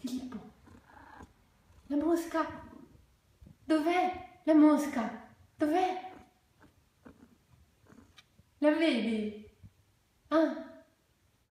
Filippo, la mosca, dov'è la mosca? Dov'è? La vedi? Ah,